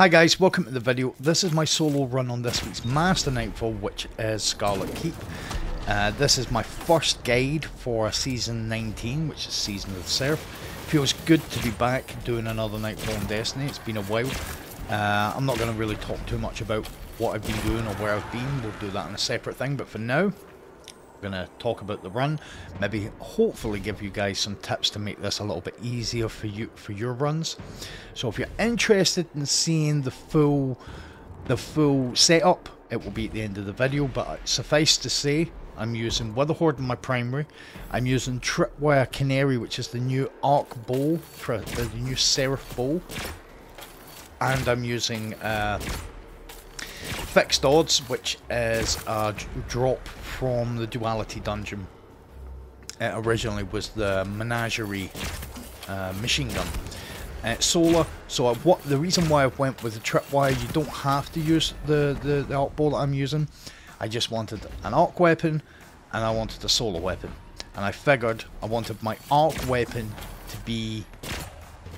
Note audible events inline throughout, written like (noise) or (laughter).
Hi guys, welcome to the video. This is my solo run on this week's Master Nightfall, which is Scarlet Keep. Uh, this is my first guide for Season 19, which is Season of the Seraph. Feels good to be back doing another Nightfall on Destiny. It's been a while. Uh, I'm not going to really talk too much about what I've been doing or where I've been. We'll do that in a separate thing, but for now, going to talk about the run. Maybe hopefully give you guys some tips to make this a little bit easier for you for your runs. So if you're interested in seeing the full the full setup it will be at the end of the video but suffice to say I'm using Witherhoard in my primary. I'm using Tripwire Canary which is the new arc bow for the new Seraph bow. And I'm using uh, Fixed Odds, which is a drop from the Duality Dungeon. It originally was the Menagerie uh, machine gun. Uh, solar, so I, what the reason why I went with the tripwire, you don't have to use the, the, the arc bow that I'm using. I just wanted an arc weapon and I wanted a solar weapon. And I figured I wanted my arc weapon to be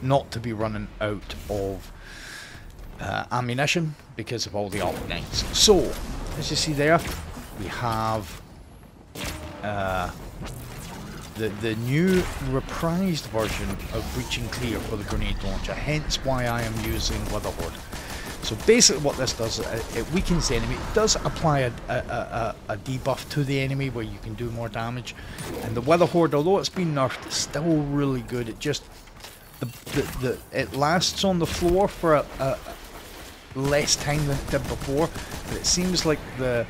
not to be running out of uh, ammunition because of all the alt knights. So, as you see there, we have uh, the, the new reprised version of Breaching Clear for the grenade launcher, hence why I am using Witherhoard. So basically what this does, uh, it weakens the enemy. It does apply a, a, a, a, debuff to the enemy where you can do more damage. And the Witherhoard, although it's been nerfed, is still really good. It just, the, the, the it lasts on the floor for a, less time than it did before, but it seems like the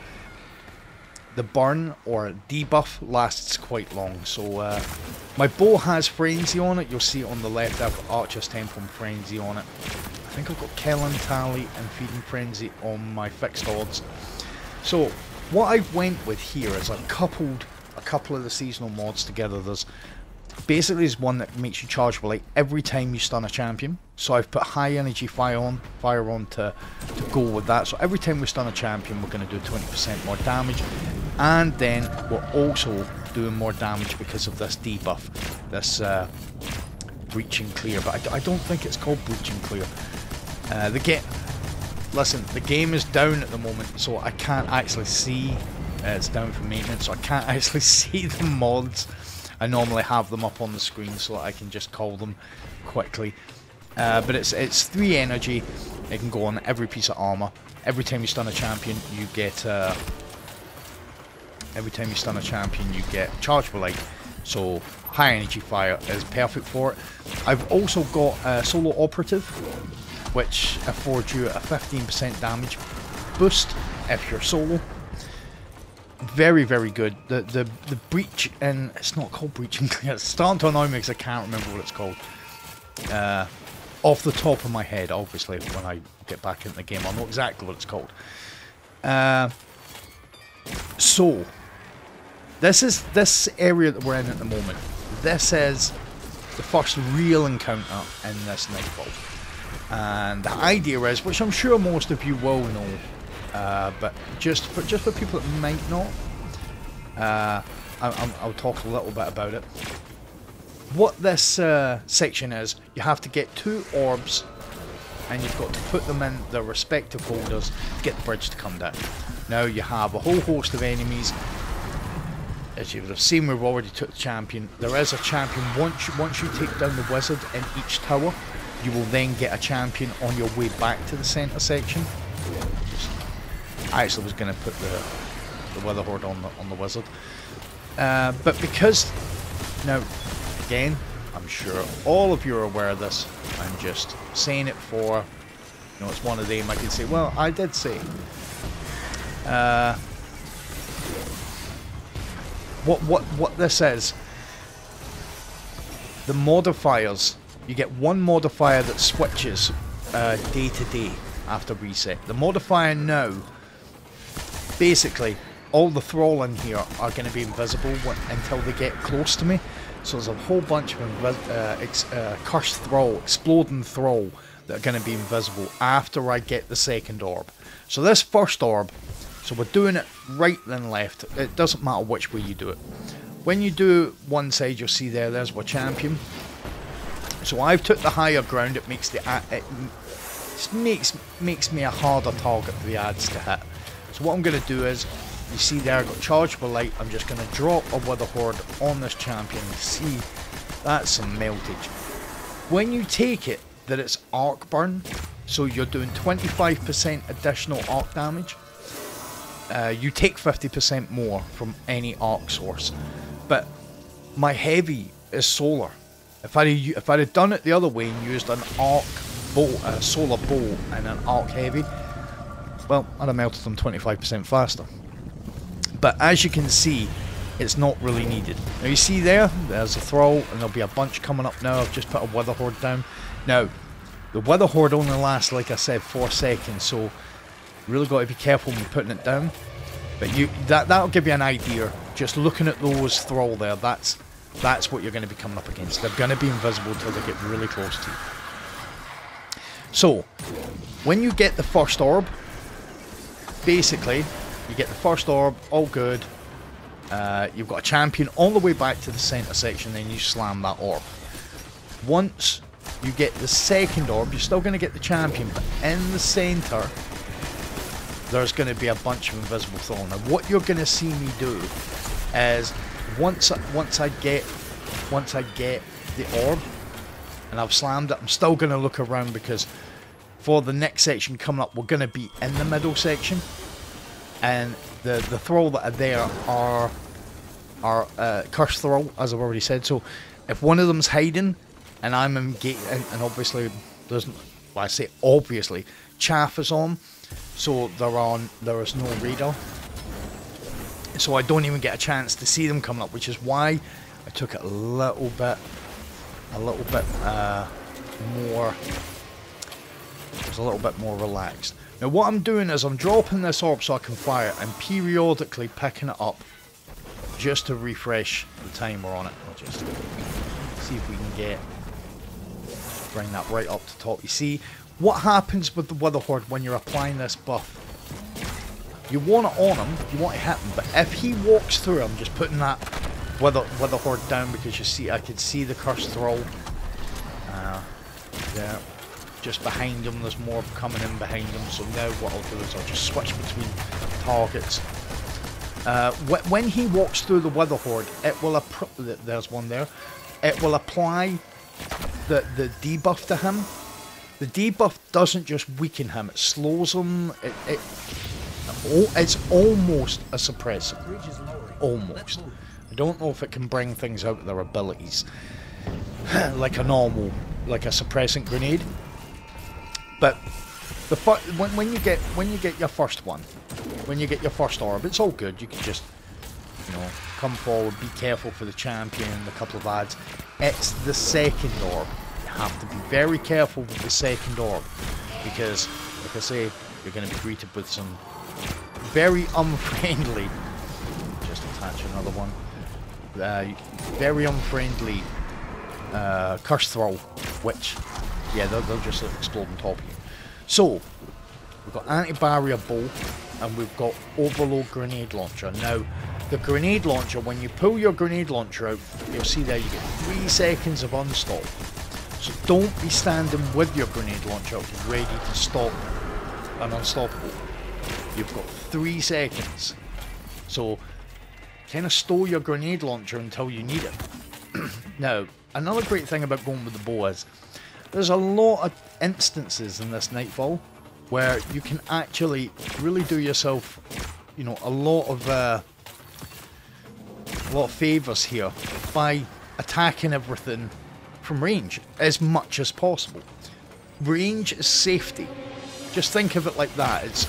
the burn or debuff lasts quite long. So uh, my bow has frenzy on it. You'll see it on the left. I've got Archer's Tempo and frenzy on it. I think I've got Killing Tally and Feeding Frenzy on my fixed odds. So what I've went with here is I coupled a couple of the seasonal mods together. There's basically is one that makes you chargeable like every time you stun a champion. So I've put high energy fire on, fire on to, to go with that. So every time we stun a champion, we're going to do 20% more damage. And then we're also doing more damage because of this debuff, this uh, breaching clear. But I, I, don't think it's called breaching clear. Uh, the game, listen, the game is down at the moment, so I can't actually see. Uh, it's down for maintenance, so I can't (laughs) actually see the mods. I normally have them up on the screen so that I can just call them quickly. Uh, but it's it's three energy. It can go on every piece of armor. Every time you stun a champion, you get uh, every time you stun a champion, you get chargeable light. So high energy fire is perfect for it. I've also got a solo operative, which affords you a 15% damage boost if you're solo very, very good. The the the breach and it's not called breaching. (laughs) annoy me because I can't remember what it's called. Uh, off the top of my head, obviously, when I get back into the game, I'll know exactly what it's called. Uh, so, this is this area that we're in at the moment. This is the first real encounter in this Nightfall. And the idea is, which I'm sure most of you will know, uh, but just for just for people that might not, uh, I, will talk a little bit about it. What this uh, section is, you have to get two orbs, and you've got to put them in their respective holders to get the bridge to come down. Now you have a whole host of enemies. As you would have seen, we've already took the champion. There is a champion. Once you, once you take down the wizard in each tower, you will then get a champion on your way back to the centre section. I actually was going to put the the Witherhoard on the on the wizard, uh, but because now again, I'm sure all of you are aware of this. I'm just saying it for you know it's one of them. I can say, well, I did say. Uh, what what what this is? The modifiers. You get one modifier that switches uh, day to day after reset. The modifier now basically all the thrall in here are going to be invisible when, until they get close to me. So there's a whole bunch of uh, uh, cursed thrall, exploding thrall that are going to be invisible after I get the second orb. So this first orb, so we're doing it right then left. It doesn't matter which way you do it. When you do one side, you'll see there, there's my champion. So I've took the higher ground. It makes the it makes makes me a harder target for the ads to hit. So what I'm going to do is, you see there I got chargeable light, I'm just going to drop a Witherhoard on this champion. See, that's some meltage. When you take it that it's arc burn, so you're doing 25% additional arc damage, uh, you take 50% more from any arc source. But my heavy is solar. If I if I'd have done it the other way and used an arc bow, a solar bow, and an arc heavy, well, I'd have melted them 25% faster. But as you can see, it's not really needed. Now you see there, there's a throw, and there'll be a bunch coming up now. I've just put a Witherhoard down. Now, the Witherhoard only lasts, like I said, 4 seconds, so really got to be careful when you're putting it down. But you that that'll give you an idea. Just looking at those thrall there, that's that's what you're going to be coming up against. They're going to be invisible until they get really close to you. So, when you get the first orb, basically, you get the first orb, all good. Uh, you've got a champion all the way back to the center section, then you slam that orb. Once you get the second orb, you're still going to get the champion, but in the center, there's going to be a bunch of invisible thrall. Now, what you're going to see me do is once once I get once I get the orb and I've slammed it, I'm still going to look around because for the next section coming up, we're going to be in the middle section, and the the thrall that are there are are uh, curse thrall, as I've already said. So if one of them's hiding, and I'm engaged, and, and obviously doesn't, well, I say obviously, chaff is on, so they're on. There is no radar so I don't even get a chance to see them coming up, which is why I took it a little bit, a little bit uh, more, was a little bit more relaxed. Now what I'm doing is I'm dropping this orb so I can fire it and periodically picking it up just to refresh the timer on it. I'll just see if we can get, bring that right up to top. You see, what happens with the Witherhoard when you're applying this buff you want it on him, you want to hit him, but if he walks through, I'm just putting that Wither, Witherhoard down because you see, I can see the Curse thrall. Uh, yeah, just behind him, there's more coming in behind him, so now what I'll do is I'll just switch between targets. Uh, when he walks through the Witherhoard, it will, there's one there, it will apply the, the debuff to him. The debuff doesn't just weaken him, it slows him, it, it it's almost a suppressor. Almost. I don't know if it can bring things out of their abilities. (sighs) like a normal, like a suppressant grenade. But the when, when you get when you get your first one, when you get your first orb, it's all good. You can just you know come forward, be careful for the champion, a couple of ads. It's the second orb. You have to be very careful with the second orb because, like I say, you're going to be greeted with some very unfriendly. Just attach another one. Uh, very unfriendly uh, curse thrall, which, yeah, they'll, they'll just explode on top of you. So, we've got anti-barrier bow, and we've got overload grenade launcher. Now, the grenade launcher, when you pull your grenade launcher out, you'll see there you get three seconds of unstop. So don't be standing with your grenade launcher ready to stop an unstoppable you've got three seconds. So, kind of store your grenade launcher until you need it. (clears throat) now, another great thing about going with the bow is there's a lot of instances in this Nightfall where you can actually really do yourself, you know, a lot of uh, a lot of favors here by attacking everything from range as much as possible. Range is safety. Just think of it like that. It's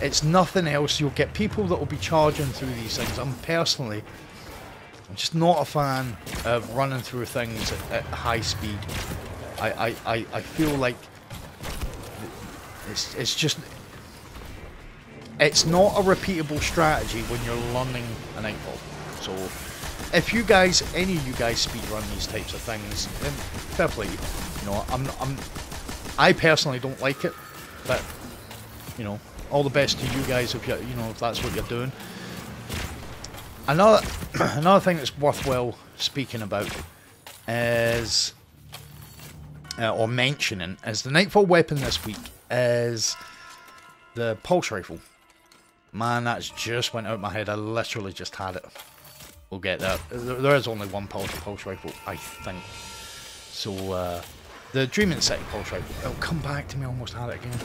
it's nothing else. You'll get people that will be charging through these things. I'm personally, I'm just not a fan of running through things at, at high speed. I, I, I, I feel like it's, it's just, it's not a repeatable strategy when you're learning an Nightfall. So, if you guys, any of you guys speed run these types of things, then fair play. You know, I'm, I'm, I personally don't like it, but you know, all the best to you guys if you you know if that's what you're doing. Another (clears throat) another thing that's worthwhile speaking about is uh, or mentioning is the Nightfall weapon this week is the pulse rifle. Man, that's just went out my head. I literally just had it. We'll get that. There is only one pulse, pulse rifle, I think. So, uh, the Dreaming City pulse rifle. It'll come back to me. Almost had it again.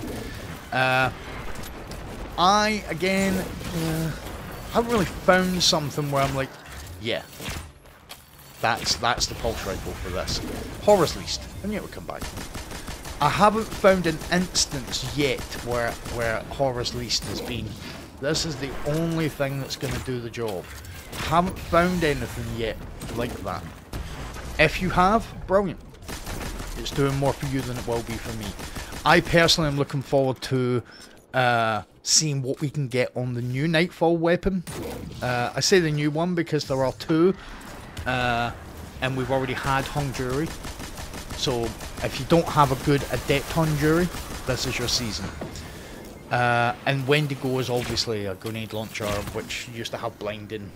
Uh, I, again, uh, haven't really found something where I'm like, yeah, that's that's the pulse rifle for this. Horror's Least. I knew it would come back. I haven't found an instance yet where where Horror's Least has been. This is the only thing that's going to do the job. Haven't found anything yet like that. If you have, brilliant. It's doing more for you than it will be for me. I personally am looking forward to uh, seeing what we can get on the new Nightfall weapon. Uh, I say the new one because there are two uh, and we've already had Hung Jury. So if you don't have a good Adept Jury, this is your season. Uh, and Wendigo is obviously a grenade launcher, which used to have blinding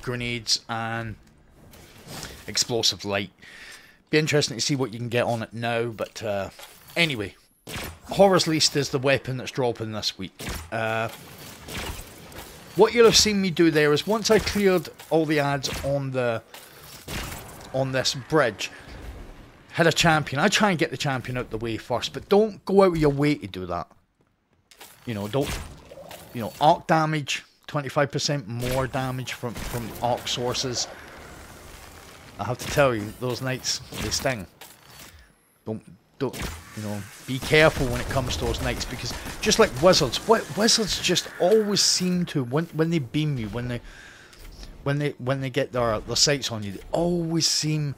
grenades and explosive light. Be interesting to see what you can get on it now, but uh, anyway, Horror's Least is the weapon that's dropping this week. Uh, what you'll have seen me do there is once I cleared all the ads on the on this bridge, had a champion. I try and get the champion out the way first, but don't go out of your way to do that. You know, don't you know, arc damage, 25% more damage from, from arc sources. I have to tell you, those knights, they sting. Don't don't you know be careful when it comes to those knights because just like wizards wizards just always seem to when when they beam you when they when they when they get their their sights on you they always seem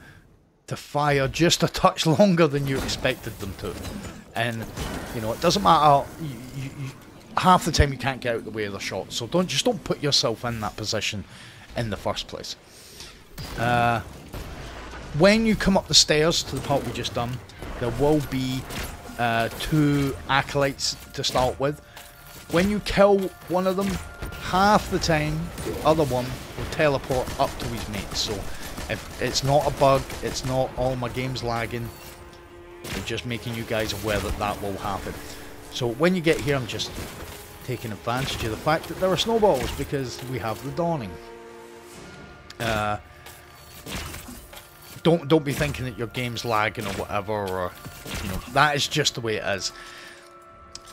to fire just a touch (laughs) longer than you expected them to. And you know it doesn't matter you, you, you, half the time you can't get out of the way of the shot so don't just don't put yourself in that position in the first place. Uh, when you come up the stairs to the part we just done there will be uh, two acolytes to start with. When you kill one of them, half the time the other one will teleport up to his mate. So if it's not a bug, it's not all my game's lagging. I'm just making you guys aware that that will happen. So when you get here, I'm just taking advantage of the fact that there are snowballs because we have the dawning. Uh, don't don't be thinking that your game's lagging or whatever, or you know that is just the way it is.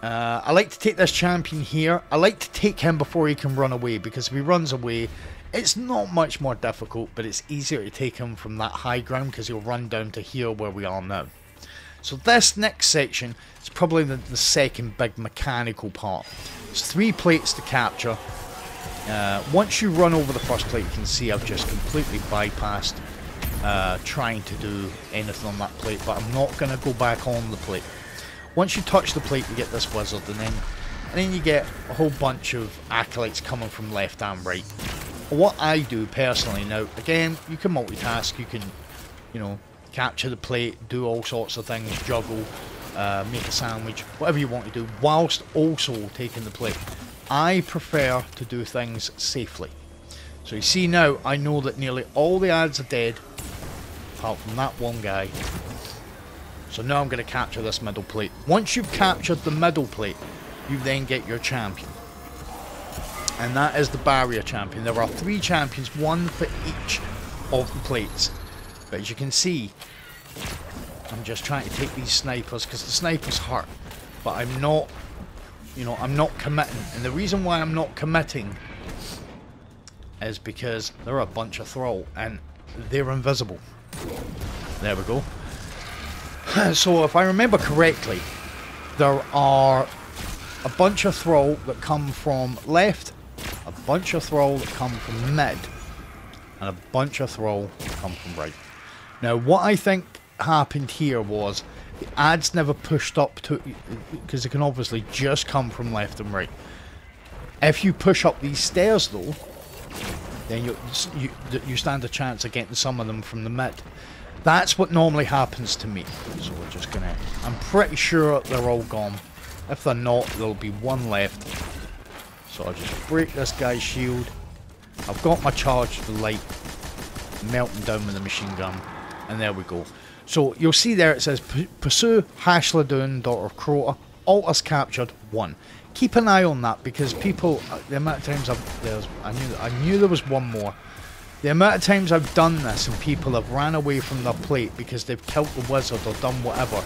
Uh, I like to take this champion here. I like to take him before he can run away because if he runs away, it's not much more difficult, but it's easier to take him from that high ground because he'll run down to here where we are now. So this next section is probably the, the second big mechanical part. There's three plates to capture. Uh, once you run over the first plate, you can see I've just completely bypassed uh, trying to do anything on that plate, but I'm not going to go back on the plate. Once you touch the plate, you get this wizard, and then and then you get a whole bunch of acolytes coming from left and right. What I do personally now, again, you can multitask, you can, you know, capture the plate, do all sorts of things, juggle, uh, make a sandwich, whatever you want to do, whilst also taking the plate. I prefer to do things safely. So you see now, I know that nearly all the ads are dead, apart from that one guy. So now I'm going to capture this middle plate. Once you've captured the middle plate, you then get your champion. And that is the barrier champion. There are three champions, one for each of the plates. But as you can see, I'm just trying to take these snipers because the snipers hurt. But I'm not, you know, I'm not committing. And the reason why I'm not committing is because they're a bunch of thrall and they're invisible. There we go. (clears throat) so if I remember correctly, there are a bunch of thrall that come from left, a bunch of thrall that come from mid, and a bunch of thrall that come from right. Now what I think happened here was the ads never pushed up to because they can obviously just come from left and right. If you push up these stairs though, then you, you, you stand a chance of getting some of them from the mid. That's what normally happens to me. So we're just gonna... I'm pretty sure they're all gone. If they're not, there'll be one left. So I'll just break this guy's shield. I've got my charge to light melting down with the machine gun. And there we go. So you'll see there it says pursue Hashladun, daughter of Crota. Altus captured one. Keep an eye on that because people, uh, the amount of times I've, there's, I knew, I knew there was one more. The amount of times I've done this and people have ran away from their plate because they've killed the wizard or done whatever,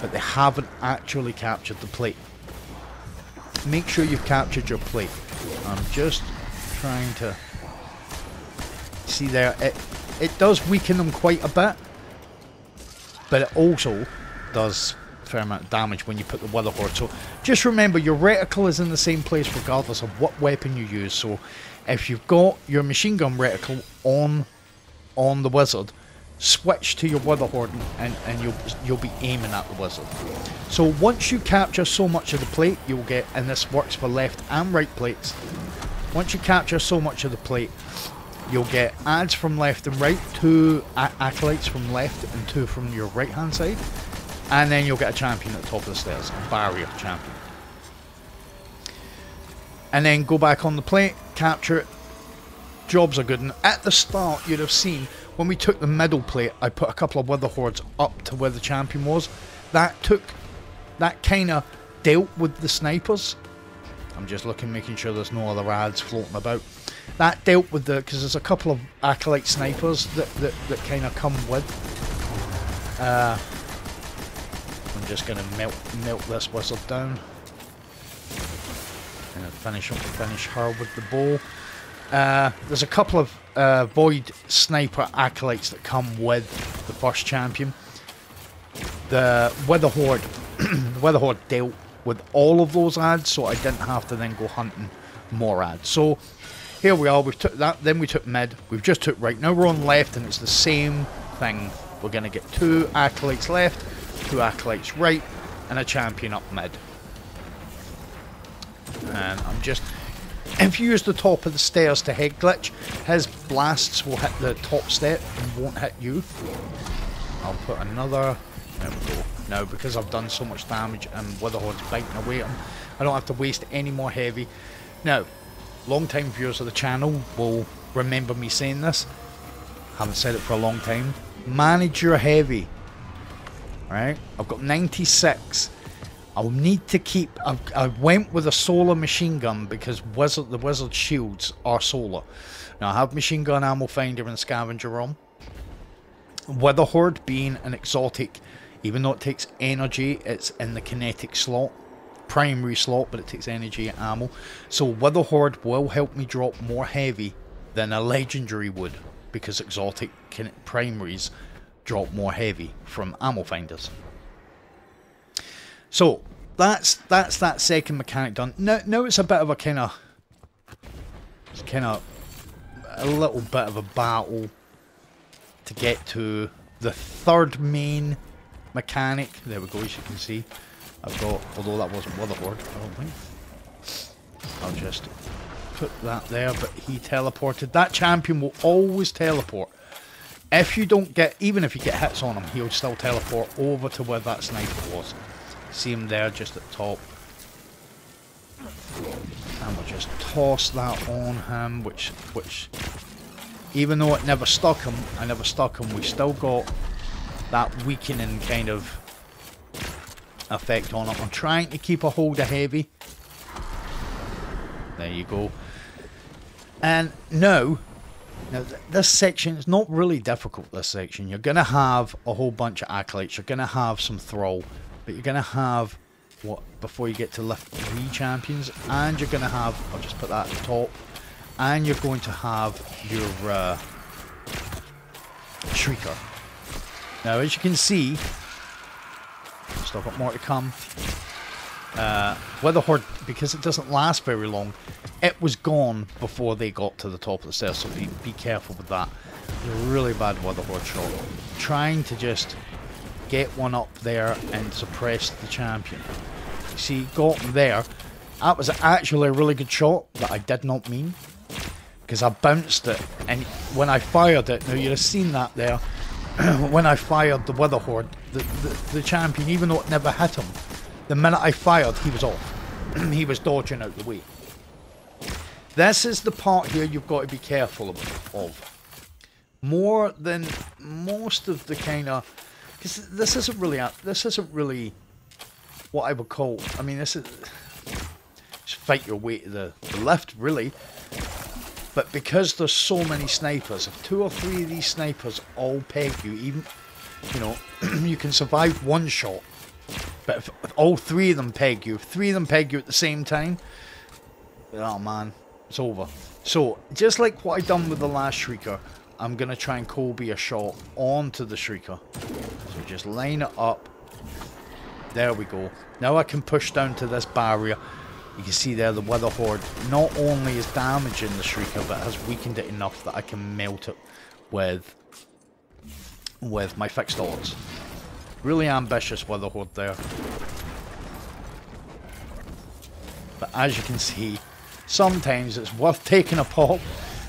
but they haven't actually captured the plate. Make sure you've captured your plate. I'm just trying to see there. It it does weaken them quite a bit, but it also does fair amount of damage when you put the Witherhoard. So just remember your reticle is in the same place regardless of what weapon you use. So if you've got your machine gun reticle on on the wizard, switch to your Witherhoard and, and you'll you'll be aiming at the wizard. So once you capture so much of the plate, you'll get and this works for left and right plates. Once you capture so much of the plate, you'll get ads from left and right, two acolytes from left and two from your right hand side. And then you'll get a champion at the top of the stairs, a barrier champion. And then go back on the plate, capture it. Jobs are good. And at the start, you'd have seen when we took the middle plate, I put a couple of Witherhoards up to where the champion was. That took, that kind of dealt with the snipers. I'm just looking, making sure there's no other ads floating about. That dealt with the, because there's a couple of Acolyte snipers that, that, that kind of come with. Uh, just going to melt melt this wizard down. And finish up. finish her with the bow. Uh, there's a couple of uh, Void Sniper Acolytes that come with the first champion. The Witherhoard, (clears throat) the Witherhoard dealt with all of those ads, so I didn't have to then go hunting more ads. So here we are, we've took that, then we took mid, we've just took right. Now we're on left and it's the same thing. We're going to get two Acolytes left, two Acolytes right, and a champion up mid. And I'm just... If you use the top of the stairs to head glitch, his blasts will hit the top step and won't hit you. I'll put another... There we go. Now, because I've done so much damage and Witherhoard's biting away I don't have to waste any more heavy. Now, long-time viewers of the channel will remember me saying this. Haven't said it for a long time. Manage your heavy. Right? I've got 96. I'll need to keep... I've, I went with a solar machine gun because wizard, the wizard shields are solar. Now I have machine gun ammo finder and scavenger on. Witherhoard being an exotic, even though it takes energy, it's in the kinetic slot primary slot, but it takes energy and ammo. So Witherhoard will help me drop more heavy than a legendary would, because exotic primaries drop more heavy from ammo finders. So that's that's that second mechanic done. Now, now it's a bit of a kind of, it's kind of a little bit of a battle to get to the third main mechanic. There we go, as you can see. I've got, although that wasn't Witherhoard, I don't think. I'll just put that there, but he teleported. That champion will always teleport. If you don't get, even if you get hits on him, he'll still teleport over to where that sniper was. See him there just at top. And we'll just toss that on him, which, which, even though it never stuck him, I never stuck him, we still got that weakening kind of effect on it. I'm trying to keep a hold of heavy. There you go. And now, now th this section is not really difficult, this section. You're going to have a whole bunch of acolytes. You're going to have some thrall. But you're going to have, what, before you get to lift three champions. And you're going to have, I'll just put that at the top. And you're going to have your uh, Shrieker. Now, as you can see, Still got more to come. Uh, Witherhoard, because it doesn't last very long, it was gone before they got to the top of the stairs, so be, be careful with that. really bad Witherhoard shot. Trying to just get one up there and suppress the champion. See, got there. That was actually a really good shot that I did not mean. Because I bounced it, and when I fired it, now you'd have seen that there, (clears throat) when I fired the Witherhoard, the, the, the champion, even though it never hit him, the minute I fired, he was off. (clears throat) he was dodging out the way. This is the part here you've got to be careful of. More than most of the kind of because this isn't really a, this isn't really what I would call. I mean, this is just fight your way to the, the left, really. But because there's so many snipers, if two or three of these snipers all peg you, even you know, (clears throat) you can survive one shot. But if, if all three of them peg you, if three of them peg you at the same time, oh man, it's over. So, just like what I done with the last Shrieker, I'm going to try and Kobe a shot onto the Shrieker. So just line it up. There we go. Now I can push down to this barrier. You can see there the Witherhoard not only is damaging the Shrieker, but has weakened it enough that I can melt it with, with my fixed odds. Really ambitious Witherhoard there. But as you can see, sometimes it's worth taking a pop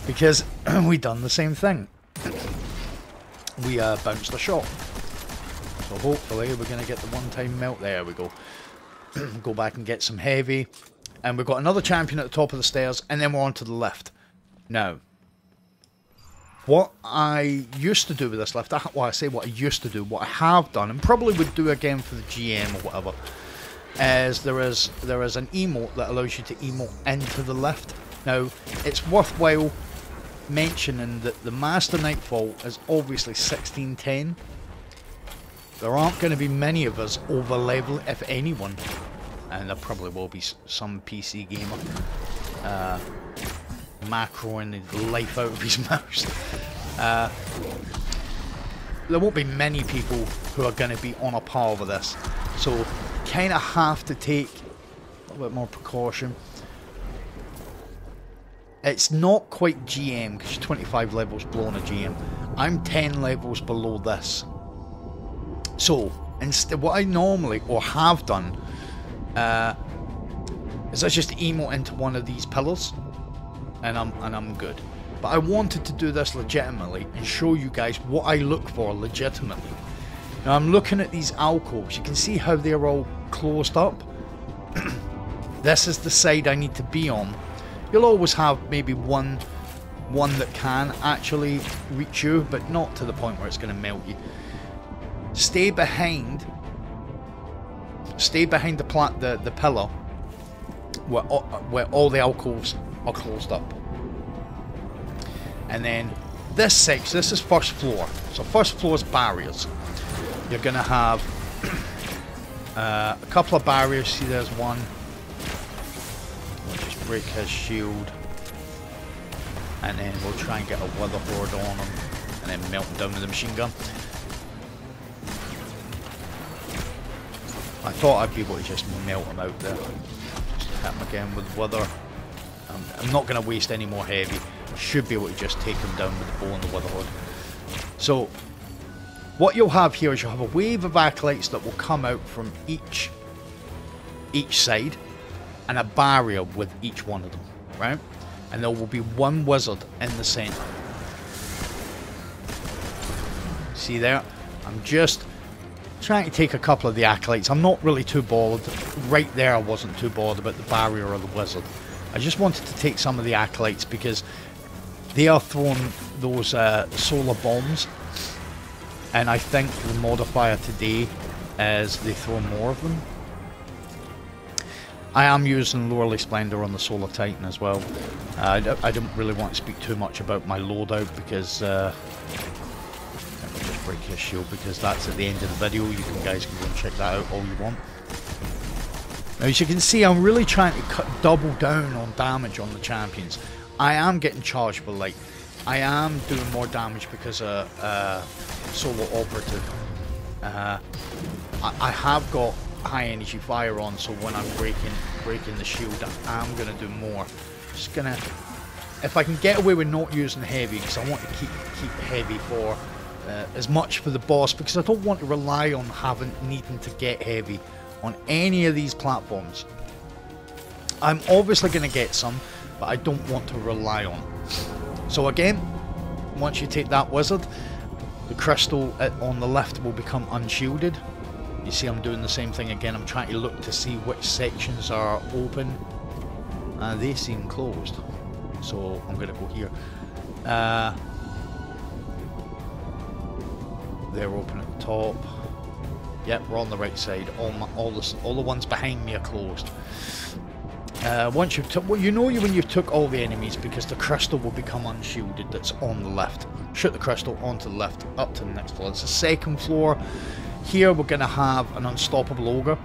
because (clears throat) we done the same thing. we uh, bounced the shot. So hopefully we're going to get the one-time melt. There we go. (clears throat) go back and get some heavy. And we've got another champion at the top of the stairs, and then we're on to the left. Now, what I used to do with this left, well, I say what I used to do, what I have done, and probably would do again for the GM or whatever, is there is there is an emote that allows you to emote into the left. Now, it's worthwhile mentioning that the Master Nightfall is obviously 1610. There aren't going to be many of us over level, if anyone. And there probably will be some PC gamer uh, macroing the life out of his (laughs) mouse. Uh, there won't be many people who are going to be on a par with this. So, kind of have to take a little bit more precaution. It's not quite GM because 25 levels below a GM. I'm 10 levels below this. So, instead, what I normally or have done uh, is I just emote into one of these pillars, and I'm and I'm good. But I wanted to do this legitimately and show you guys what I look for legitimately. Now I'm looking at these alcoves. You can see how they're all closed up. (clears throat) this is the side I need to be on You'll always have maybe one one that can actually reach you, but not to the point where it's going to melt you. Stay behind. Stay behind the plant, the the pillar, where where all the alcoves are closed up. And then this section, this is first floor. So first floor is barriers. You're going to have (clears throat) uh, a couple of barriers. See, there's one We'll just break his shield. And then we'll try and get a Witherhoard on him. And then melt him down with the machine gun. I thought I'd be able to just melt him out there. Just hit him again with Wither. Um, I'm not going to waste any more heavy. Should be able to just take him down with the bow and the Witherhoard. So, what you'll have here is you'll have a wave of acolytes that will come out from each each side and a barrier with each one of them, right? And there will be one wizard in the center. See there? I'm just trying to take a couple of the acolytes. I'm not really too bothered. Right there I wasn't too bothered about the barrier or the wizard. I just wanted to take some of the acolytes because they are throwing those uh, solar bombs. And I think the modifier today is they throw more of them. I am using Loreley Splendor on the Solar Titan as well. Uh, I, don't, I, don't, really want to speak too much about my loadout because uh, let me just break his shield because that's at the end of the video. You can guys can go and check that out all you want. Now as you can see I'm really trying to cut double down on damage on the champions. I am getting charged for light. I am doing more damage because of uh, Solo Operative. Uh, I, I have got high energy fire on so when I'm breaking breaking the shield I'm gonna do more. Just gonna if I can get away with not using heavy because I want to keep keep heavy for uh, as much for the boss because I don't want to rely on having needing to get heavy on any of these platforms. I'm obviously gonna get some but I don't want to rely on so again once you take that wizard the crystal on the left will become unshielded you see I'm doing the same thing again. I'm trying to look to see which sections are open. Uh, they seem closed. So I'm going to go here. Uh, they're open at the top. Yep, we're on the right side. All my, all the all the ones behind me are closed. Uh, once you've took, well, you know you when you've took all the enemies because the crystal will become unshielded. That's on the left. Shoot the crystal onto the left, up to the next floor. It's the second floor. Here we're gonna have an unstoppable ogre,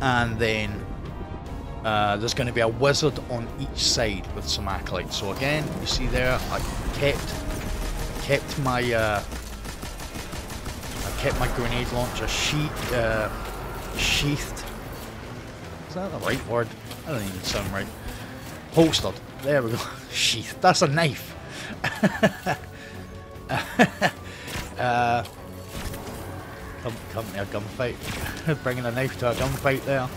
and then uh, there's going to be a wizard on each side with some acolytes. So again, you see there, I kept kept my uh, I kept my grenade launcher sheet uh, sheathed. Is that the right word? I don't even sound right. Holstered. There we go. (laughs) Sheath. That's a knife. (laughs) uh, come, come to a gunfight. (laughs) Bringing a knife to a gunfight there.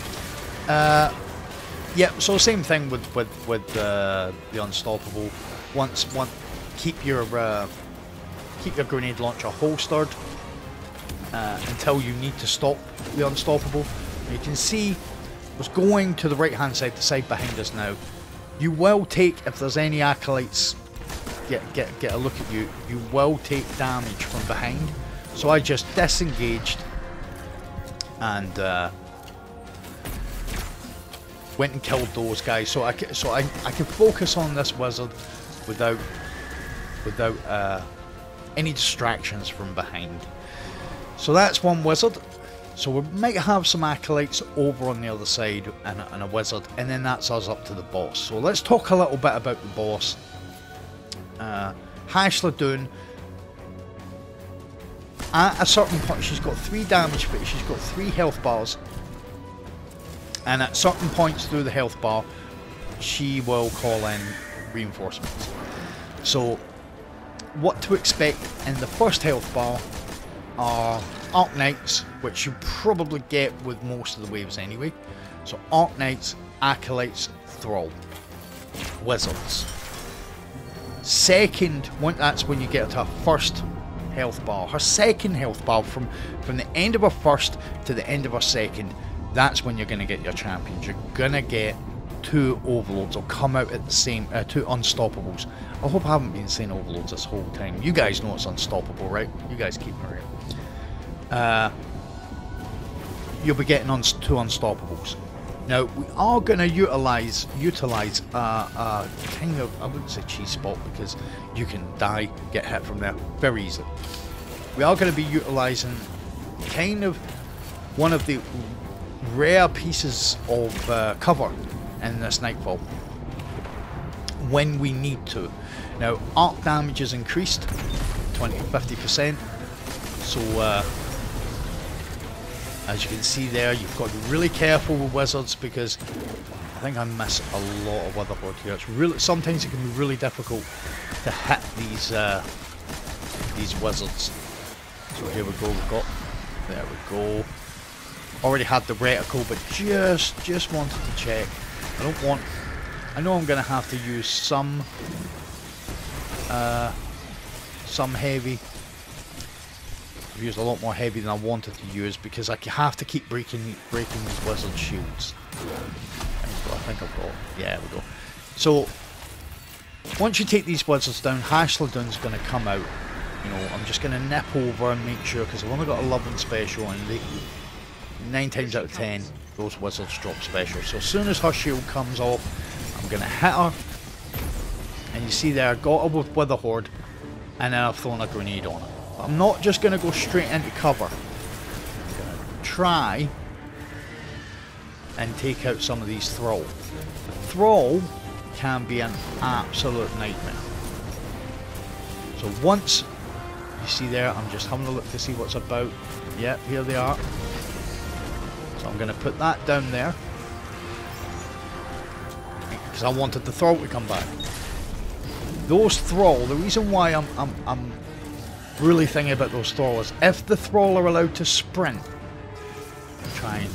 Uh, yeah, so same thing with with with uh, the unstoppable. Once one, keep your uh, keep your grenade launcher holstered uh, until you need to stop the unstoppable. You can see was going to the right hand side, the side behind us now. You will take if there's any acolytes get get get a look at you. You will take damage from behind. So I just disengaged and. Uh, went and killed those guys. So I so I I can focus on this wizard without without uh, any distractions from behind. So that's one wizard. So we might have some acolytes over on the other side and, and a wizard, and then that's us up to the boss. So let's talk a little bit about the boss. Uh, Hashladun, at a certain point, she's got three damage, but she's got three health bars, and at certain points through the health bar she will call in reinforcements. So what to expect in the first health bar are Arc Knights, which you probably get with most of the waves anyway. So Arc Knights, Acolytes, Thrall, Wizards. Second, that's when you get her first health bar. Her second health bar from, from the end of her first to the end of her second that's when you're going to get your champions. You're going to get two overlords will come out at the same uh, two unstoppables. I hope I haven't been saying overlords this whole time. You guys know it's unstoppable, right? You guys keep me real. Uh, you'll be getting on two unstoppables. Now we are going to utilize utilize a, a kind of I wouldn't say cheese spot because you can die, get hit from there very easily. We are going to be utilizing kind of one of the rare pieces of uh, cover in this Nightfall when we need to. Now, arc damage is increased 20 50%, so uh, as you can see there, you've got to be really careful with wizards because I think I miss a lot of Witherhoard here. It's really sometimes it can be really difficult to hit these uh, these wizards. So here we go. We've got there we go already had the reticle, but just just wanted to check. I don't want. I know I'm going to have to use some uh, some heavy. I've used a lot more heavy than I wanted to use because I have to keep breaking breaking these wizard shields. I think I've got. Yeah, we go. So once you take these wizards down, Hashladun's going to come out. You know, I'm just going to nip over and make sure because I've only got 11 special and they, nine times out of ten, those wizards drop special. So as soon as her shield comes off, I'm going to hit her. And you see there, I got her with Witherhoard, and then I've thrown a grenade on her. I'm not just going to go straight into cover. I'm going to try and take out some of these Thrall. Thrall can be an absolute nightmare. So once you see there, I'm just having a look to see what's about. Yep, here they are. So I'm going to put that down there. Because I wanted the Thrall to come back. Those Thrall, the reason why I'm, I'm, I'm really thing about those Thrall is if the Thrall are allowed to sprint, try and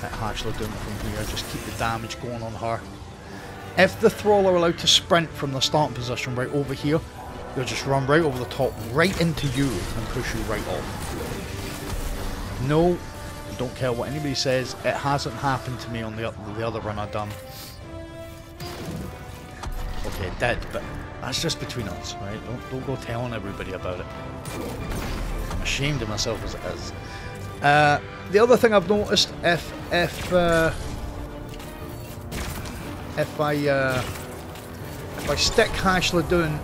hit Hashladun from here, just keep the damage going on her. If the Thrall are allowed to sprint from the starting position right over here, they'll just run right over the top, right into you, and push you right off. No don't care what anybody says, it hasn't happened to me on the, the other run I've done. Okay, dead, but That's just between us, right? Don't, don't go telling everybody about it. I'm ashamed of myself as it is. Uh, the other thing I've noticed, if if uh, if I uh, if I stick Hashladun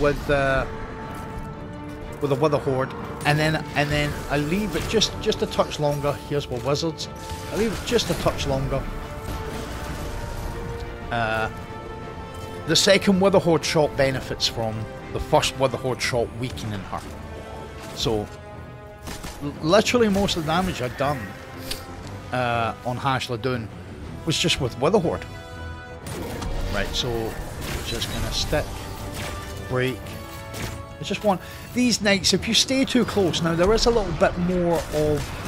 with uh, with a Witherhoard, and then and then I leave it just just a touch longer. Here's my wizards. I leave it just a touch longer. Uh, the second Witherhoard shot benefits from the first Witherhoard shot weakening her. So, literally most of the damage I'd done uh, on Hashladun was just with Witherhoard. Right, so just gonna stick, break. I just want these knights. If you stay too close, now there is a little bit more of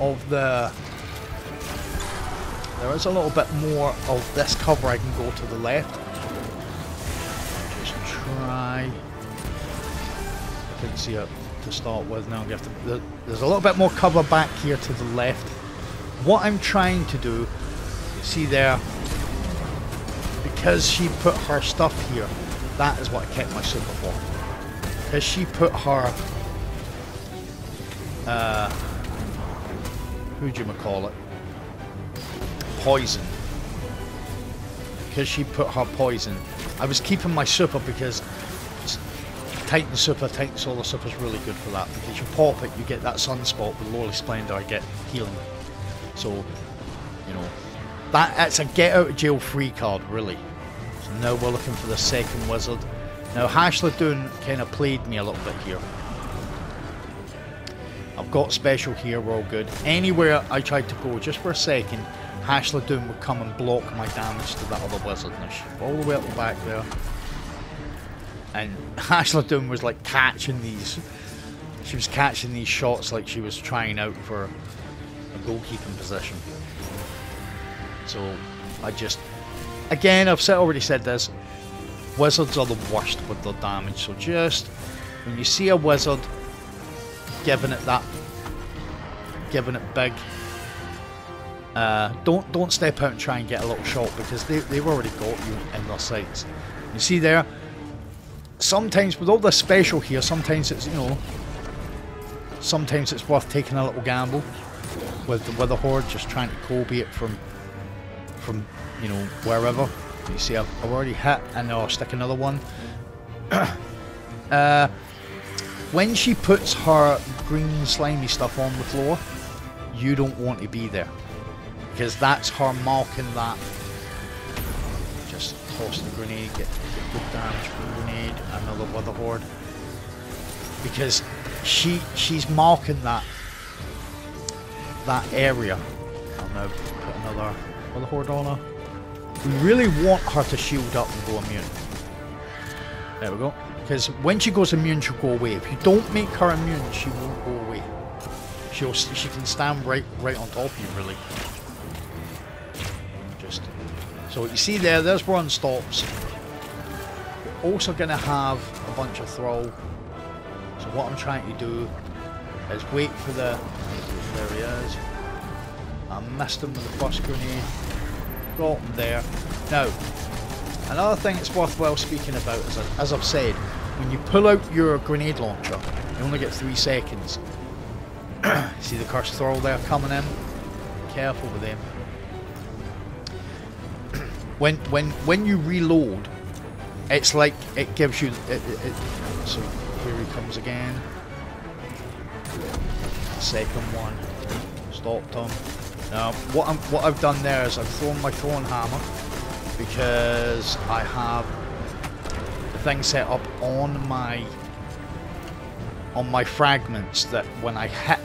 of the there is a little bit more of this cover I can go to the left. Just try. I can't see it to start with. Now have to. There's a little bit more cover back here to the left. What I'm trying to do, see there, because she put her stuff here, that is what I kept my super for. Because she put her. Uh, who do you call it? Poison. Because she put her poison. I was keeping my super because Titan Super, Titan Solar Super is really good for that. Because you pop it, you get that sunspot with Loreley Splendor, I get healing. So, you know, that it's a get out of jail free card, really. So now we're looking for the second wizard. Now Hashladun kind of played me a little bit here. I've got special here, we're all good. Anywhere I tried to go, just for a second, Hashladun would come and block my damage to that other wizard. Now, all the way up the back there. And Hashladun was like catching these... She was catching these shots like she was trying out for a goalkeeping position. So, I just... Again, I've said, already said this. Wizards are the worst with their damage. So just... When you see a wizard giving it that... Giving it big uh, don't don't step out and try and get a little shot because they, they've already got you in their sights. You see there, sometimes with all the special here, sometimes it's, you know, sometimes it's worth taking a little gamble with the, with the horde, just trying to Kobe it from, from you know, wherever. You see I've, I've already hit and I'll stick another one. (coughs) uh, when she puts her green slimy stuff on the floor, you don't want to be there because that's her marking that. Just toss the grenade, get, get good damage from the grenade, another Witherhoard. Because she she's marking that that area. I'll now put another Witherhoard on her. We really want her to shield up and go immune. There we go. Because when she goes immune, she'll go away. If you don't make her immune, she won't go away. She'll she can stand right right on top of you, really. So you see there, there's one stops. We're also going to have a bunch of thrall. So what I'm trying to do is wait for the... There he is. I missed him with the first grenade. Got him there. Now, another thing that's worthwhile speaking about is, as I've said, when you pull out your grenade launcher, you only get three seconds. (clears throat) see the cursed thrall there coming in? Careful with them when when when you reload, it's like it gives you. It, it, it, so here he comes again. Second one, stopped him. Now what I'm what I've done there is I've thrown my throwing hammer because I have the thing set up on my on my fragments that when I hit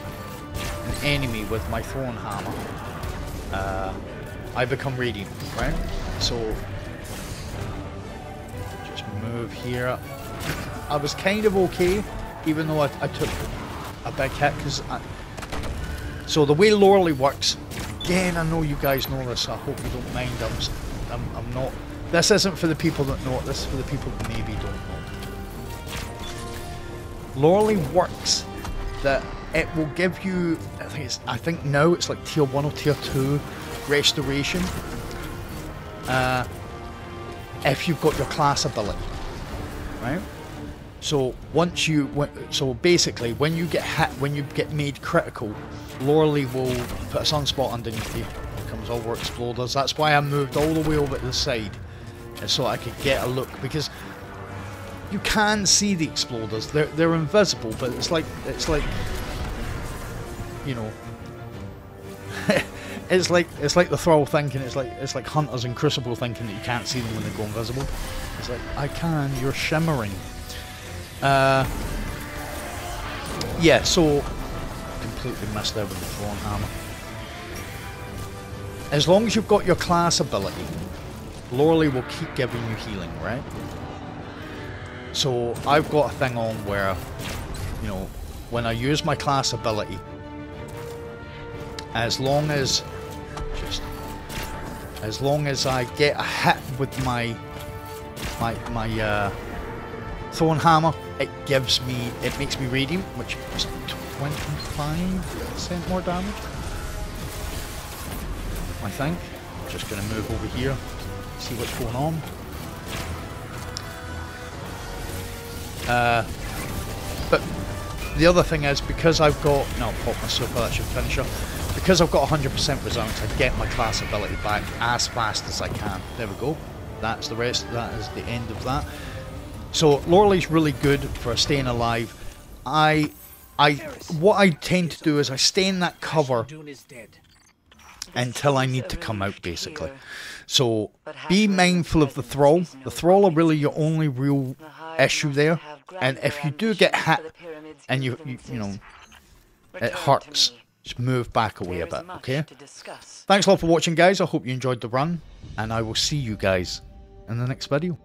an enemy with my throwing hammer, uh, I become radiant, right? So, just move here. I was kind of okay, even though I, I took a big hit, because So the way Loreley works, again, I know you guys know this, I hope you don't mind, I'm, I'm, I'm not... This isn't for the people that know it, this is for the people that maybe don't know. Loreley works that it will give you, I think it's, I think now it's like tier 1 or tier 2 restoration uh, if you've got your class ability, right? So once you, so basically, when you get hit, when you get made critical, Loreley will put a sunspot underneath you. Comes all our exploders. That's why I moved all the way over to the side, so I could get a look because you can see the exploders. They're they're invisible, but it's like it's like you know. (laughs) it's like it's like the thrall thinking it's like it's like hunters and crucible thinking that you can't see them when they go invisible. It's like I can, you're shimmering. Uh, yeah, so completely missed there with the thrown hammer. As long as you've got your class ability, Loreley will keep giving you healing, right? So I've got a thing on where, you know, when I use my class ability, as long as, as long as I get a hit with my, my, my, uh, Thorn Hammer, it gives me, it makes me radiant, which is 25% more damage. I think. I'm just going to move over here, see what's going on. Uh, but the other thing is, because I've got, no, pop my super, that should finish her. Because I've got 100% resilience, I get my class ability back as fast as I can. There we go. That's the rest, that is the end of that. So Loreley's really good for staying alive. I, I, what I tend to do is I stay in that cover until I need to come out, basically. So be mindful of the thrall. The thrall are really your only real issue there. And if you do get hit and you, you, you know, it hurts, just move back away a bit, okay? Thanks a lot for watching, guys. I hope you enjoyed the run, and I will see you guys in the next video.